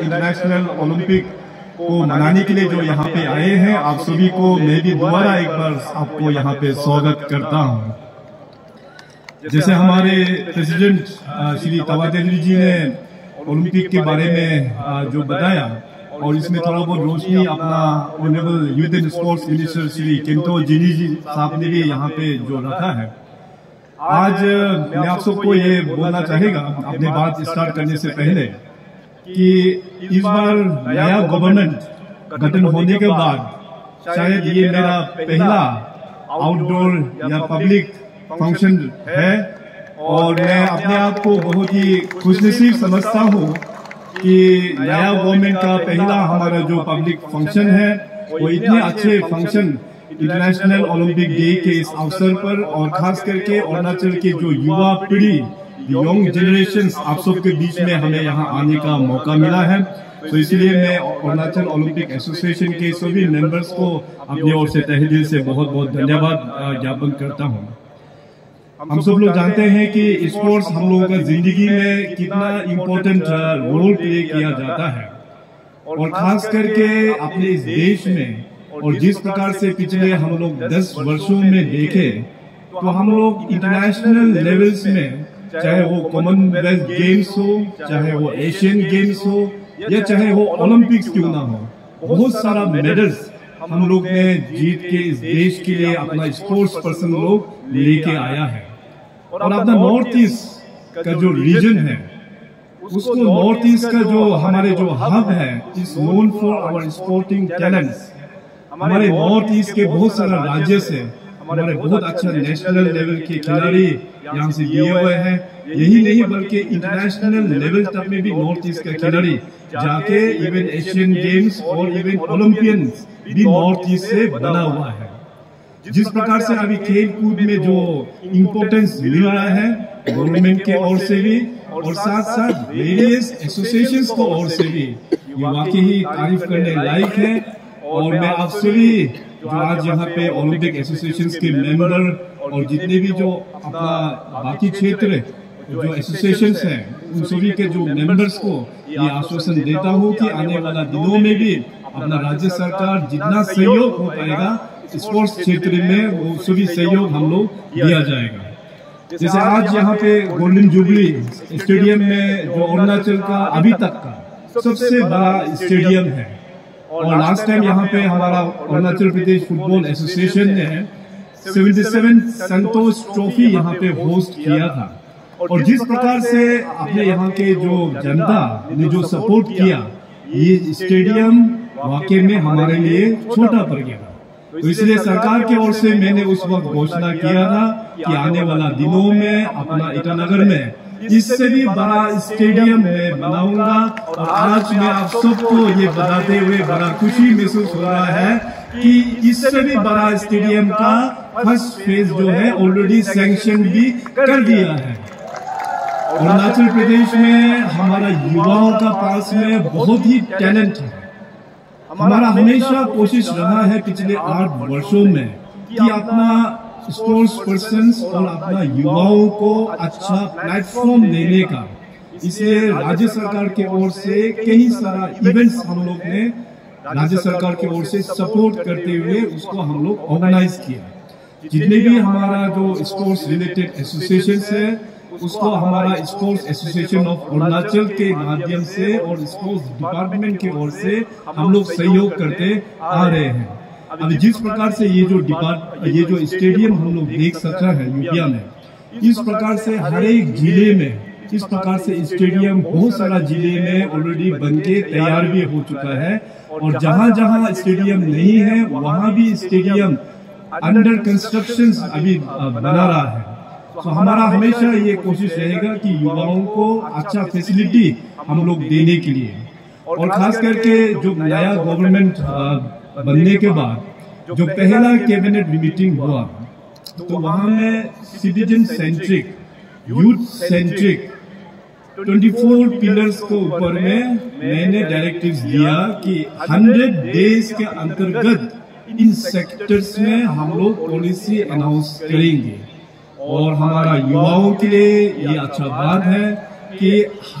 International Olympic को मनाने के लिए जो यहाँ पे आए हैं, आप सभी को मैं भी दोबारा एक बार आपको यहाँ पे स्वागत करता हूँ। जैसे हमारे प्रेसिडेंट श्री तवादेवी जी ने ओलंपिक के बारे में जो बताया, और इसमें थोड़ा बहुत रोशनी अपना honourable youth and sports minister Shri किंतो जिनी जी साहब ने भी यहाँ पे जो रखा है। आज मैं आप सबको ये बोलना चाहेगा, अपनी बात स्टार्ट करने से पहले कि इस बार नया गवर्नमेंट गठन होने के बाद शायद ये मेरा पहला आउटडोर या पब्लिक फ़ंक्शन है। और मैं अपने आप को बहुत ही खुशनसीब समझता हूँ कि नया गवर्नमेंट का पहला हमारा जो पब्लिक फ़ंक्शन है, वो इतने अच्छे फ़ंक्शन इंटरनेशनल ओलंपिक डे के इस अवसर पर और खास करके अरुणाचल के जो युवा पीढ़ी यंग जनरेशन आप सबके बीच में हमें यहाँ आने का मौका मिला है। तो इसलिए मैं अरुणाचल ओलंपिक एसोसिएशन के सभी मेंबर्स को अपनी ओर से तहे दिल से बहुत बहुत धन्यवाद ज्ञापन करता हूँ। हम सब लोग जानते हैं कि स्पोर्ट्स हम लोगों का ज़िंदगी में कितना इम्पोर्टेंट रोल प्ले किया जाता है। और खास करके अपने इस देश में, और जिस प्रकार से पिछले हम लोग दस वर्षों में देखे तो हम लोग इंटरनेशनल लेवल्स में चाहे वो कॉमनवेल्थ गेम्स हो, चाहे वो एशियन गेम्स हो, या चाहे वो ओलंपिक्स क्यों ना हो, बहुत सारा मेडल्स हम लोग ने जीत के इस देश के लिए अपना स्पोर्ट्स पर्सन लोग लेके आया है। और अपना नॉर्थ ईस्ट का जो रीजन है, उसको नॉर्थ ईस्ट का जो हमारे जो हब है is known for our sporting talents हमारे नॉर्थ ईस्ट के बहुत सारे राज्य से हमारे बहुत अच्छा नेशनल लेवल के खिलाड़ी यहाँ से दिए हुए हैं। यही नहीं बल्कि इंटरनेशनल लेवल तक में भी नॉर्थ ईस्ट का खिलाड़ी जाके इवन एशियन गेम्स और इवन ओलंपियन भी नॉर्थ ईस्ट से बना हुआ है। जिस प्रकार से अभी खेल कूद में जो इम्पोर्टेंस मिल रहा है गवर्नमेंट के ओर से भी और साथ साथ वेरियस एसोसिएशन को ओर से भी ये वाकई ही तारीफ़ करने लायक है और मैं आप सभी जो आज यहाँ पे ओलंपिक एसोसिएशन के मेंबर और जितने भी जो अपना बाकी क्षेत्र जो एसोसिएशन हैं उन सभी के जो मेंबर्स को ये आश्वासन देता हूँ कि आने वाला दिनों में भी अपना राज्य सरकार जितना सहयोग हो पाएगा स्पोर्ट्स क्षेत्र में वो सभी सहयोग हम लोग दिया जाएगा। जैसे आज यहाँ पे गोल्डन जुबली स्टेडियम में जो अरुणाचल का अभी तक का सबसे बड़ा स्टेडियम है। और लास्ट टाइम यहाँ पे हमारा अरुणाचल प्रदेश फुटबॉल एसोसिएशन ने 77 संतोष ट्रॉफी यहाँ पे होस्ट किया था। और जिस प्रकार से अपने यहाँ के जो जनता ने जो सपोर्ट किया ये स्टेडियम वाकई में हमारे लिए छोटा पड़ गया तो इसलिए सरकार की ओर से मैंने उस वक्त घोषणा किया था कि आने वाला दिनों में अपना ईटानगर में इससे भी बड़ा स्टेडियम में बनाऊँगा। और आज मैं आप सबको ये बताते हुए बड़ा खुशी महसूस हो रहा है कि इससे भी बड़ा स्टेडियम का फ़र्स्ट फ़ेज़ जो है ऑलरेडी सैंक्शन भी कर दिया है। अरुणाचल प्रदेश में हमारा युवाओं का पास में बहुत ही टैलेंट है। हमारा हमेशा कोशिश रहा है पिछले आठ वर्षों में कि अपना स्पोर्ट्स पर्सन और अपना युवाओं को अच्छा प्लेटफॉर्म देने का। इसलिए राज्य सरकार की ओर से कई सारा इवेंट्स हम लोग ने राज्य सरकार की ओर से सपोर्ट करते हुए उसको हम लोग ऑर्गेनाइज किया। जितने भी हमारा जो स्पोर्ट्स रिलेटेड एसोसिएशन है, उसको हमारा स्पोर्ट्स एसोसिएशन ऑफ़ अरुणाचल के माध्यम से और स्पोर्ट्स डिपार्टमेंट की ओर से हम लोग सहयोग करते आ रहे हैं। अभी जिस प्रकार से ये जो डिपार्ट ये जो स्टेडियम हम लोग देख सकते हैं यूपिया में, इस प्रकार से हर एक ज़िले में इस प्रकार से स्टेडियम, बहुत सारा ज़िले में ऑलरेडी बन के तैयार भी हो चुका है। और जहाँ जहाँ स्टेडियम नहीं है, वहाँ भी स्टेडियम अंडर कंस्ट्रक्शन अभी बना रहा है। तो हमारा हमेशा ये कोशिश रहेगा कि युवाओं को अच्छा फैसिलिटी हम लोग देने के लिए। और खास करके जो नया गवर्नमेंट बनने के बाद जो पहला कैबिनेट मीटिंग हुआ तो वहाँ में citizen centric youth centric 24 pillars को ऊपर में मैंने डायरेक्टिव्स दिया कि 100 डेज़ के अंतर्गत इन सेक्टर्स में हम लोग पॉलिसी अनाउंस करेंगे। और हमारा युवाओं के लिए ये अच्छा बात है कि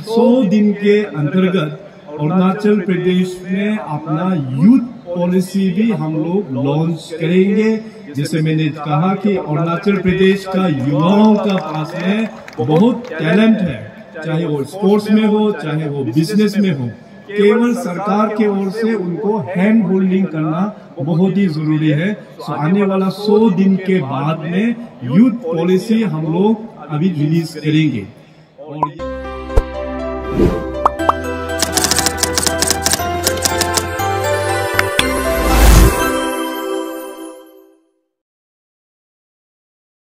100 दिन के अंतर्गत अरुणाचल प्रदेश में अपना यूथ पॉलिसी भी हम लोग लॉन्च करेंगे। जैसे मैंने कहा कि अरुणाचल प्रदेश का युवाओं का पास में बहुत टैलेंट है, चाहे वो स्पोर्ट्स में हो, चाहे वो बिज़नेस में हो। केवल सरकार के ओर से उनको हैंड होल्डिंग करना बहुत ही ज़रूरी है। सो आने वाला सौ दिन के बाद में यूथ पॉलिसी हम लोग अभी रिलीज़ करेंगे। और